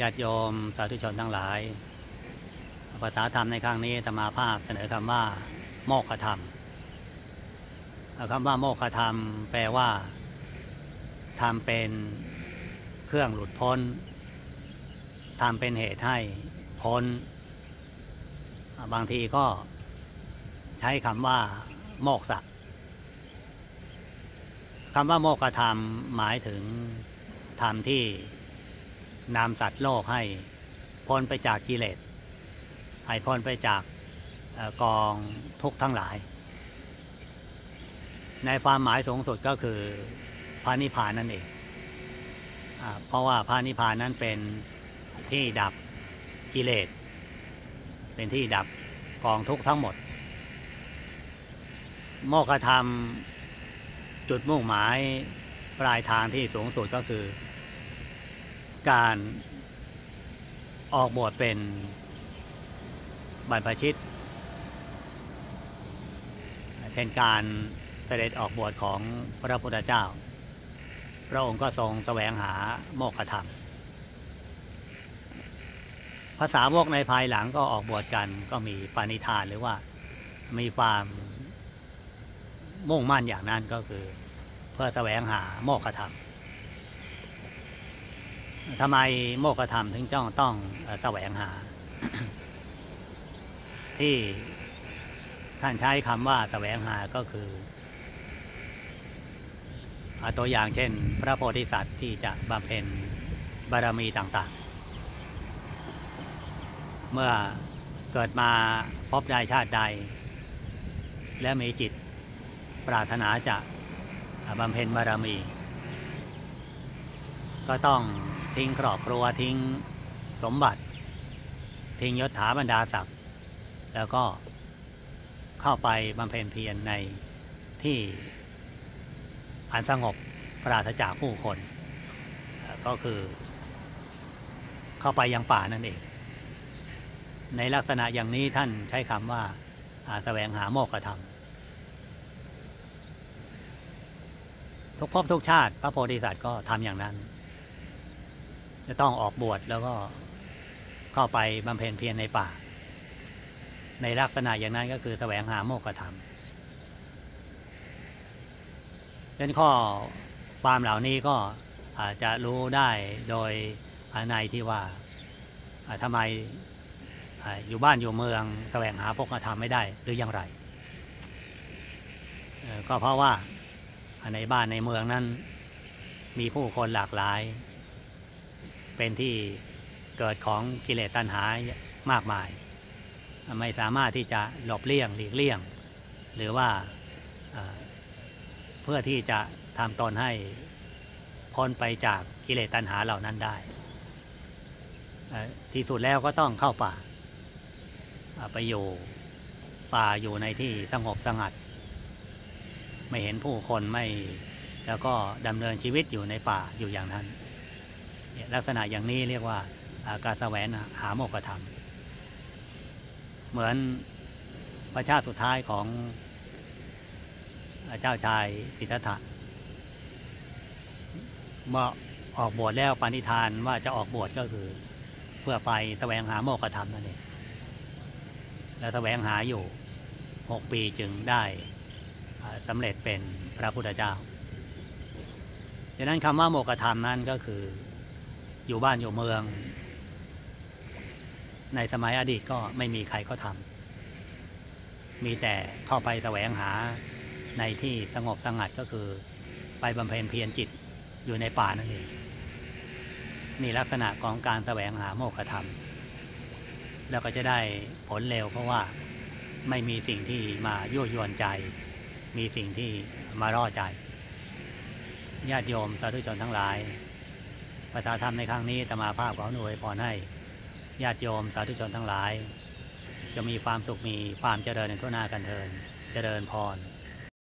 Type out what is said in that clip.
ญาติโยมสาธุชนทั้งหลาย ภาษาธรรมในครั้งนี้ธรรมาภาพเสนอคำว่า โมกขธรรมคำว่าโมกขธรรม แปลว่าทำเป็นเครื่องหลุดพ้นทำเป็นเหตุให้พ้น บางทีก็ใช้คำว่า โมกสักคำว่าโมกขธรรมหมายถึงธรรมที่ นำสัตว์โลกให้พ้นไปจากกิเลสให้พ้นไปจากกองทุกข์ทั้งหลาย ในความหมายสูงสุดก็คือพระนิพพานนั่นเองเพราะว่าพระนิพพานนั้นเป็นที่ดับกิเลส เป็นที่ดับกองทุกข์ทั้งหมด โมกขธรรมจุดมุ่งหมายปลายทางที่สูงสุดก็คือ การออกบวชเป็นบรรพชิต เช่นการเสด็จออกบวชของพระพุทธเจ้า พระองค์ก็ทรงแสวงหาโมกขธรรม ภาษาวกในภายหลังก็ออกบวชกันก็มีปาณิธานหรือว่ามีความมุ่งมั่นอย่างนั้นก็คือ เพื่อแสวงหาโมกขธรรม ทำไมโมกขธรรมถึงจ้องต้องแสวงหา ที่ท่านใช้คำว่าแสวงหาก็คือตัวอย่างเช่น พระโพธิสัตว์ที่จะบำเพ็ญบารมีต่างๆ เมื่อเกิดมาพบใดชาติใด และมีจิตปรารถนาจะบำเพ็ญบารมี ก็ต้อง ทิ้งครอบครัวทิ้งสมบัติ ทิ้งยศถาบรรดาศักดิ์แล้วก็เข้าไปบำเพ็ญเพียรในที่อันสงบปราศจากผู้คน ก็คือ เข้าไปยังป่านั่นเอง ในลักษณะอย่างนี้ท่านใช้คำว่าแสวงหาโมกขธรรมทุกภพทุกชาติ พระโพธิสัตว์ก็ทำอย่างนั้น จะต้องออกบวชแล้วก็เข้าไปบำเพ็ญเพียรในป่า ในลักษณะอย่างนั้นก็คือแสวงหาโมกขธรรมเป็นข้อความเหล่านี้ก็อาจจะรู้ได้โดยในที่ว่าทำไมอยู่บ้านอยู่เมืองแสวงหาพกธรรมไม่ได้หรืออย่างไร ก็เพราะว่าในบ้านในเมืองนั้นมีผู้คนหลากหลาย เป็นที่เกิดของกิเลสตัณหามากมาย ไม่สามารถที่จะหลบเลี่ยงหลีกเลี่ยง หรือว่าเพื่อที่จะทำตนให้พ้นไปจากกิเลสตัณหาเหล่านั้นได้ ที่สุดแล้วก็ต้องเข้าป่า ไปอยู่ป่าอยู่ในที่สงบสงัด ไม่เห็นผู้คนไม่แล้วก็ดำเนินชีวิตอยู่ในป่าอยู่อย่างนั้น ลักษณะอย่างนี้เรียกว่าการแสวงหาโมกขธรรม เหมือนประชาติสุดท้ายของเจ้าชายสิทธัตถะเมื่อออกบวชแล้วปณิธานว่าจะออกบวชก็คือ เพื่อไปแสวงหาโมกขธรรมนั่นเองแล้วแสวงหาอยู่หกปีจึงได้สำเร็จเป็นพระพุทธเจ้าดังนั้นคำว่าโมกขธรรมนั้นก็คือ อยู่บ้านอยู่เมือง ในสมัยอดีตก็ไม่มีใครเขาทำมีแต่เข้าไปแสวงหาในที่สงบสงัดก็คือไปบำเพ็ญเพียรจิตอยู่ในป่านั่นเองนี่ลักษณะของการแสวงหาโมกขธรรม แล้วก็จะได้ผลเร็วเพราะว่าไม่มีสิ่งที่มายั่วยวนใจ มีสิ่งที่มาร่อใจ ญาติโยมสาธุชนทั้งหลาย ประทาธรรมในครั้งนี้ตมาภาพของหน่วยพรให้ญาติโยมสาธุชนทั้งหลาย จะมีความสุขมีความเจริญในทุกนากันเทินเจริญพร